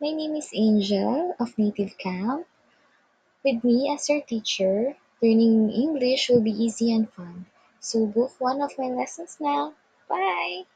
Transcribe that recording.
My name is Angel of Native Camp. With me as your teacher, learning English will be easy and fun. So book one of my lessons now. Bye!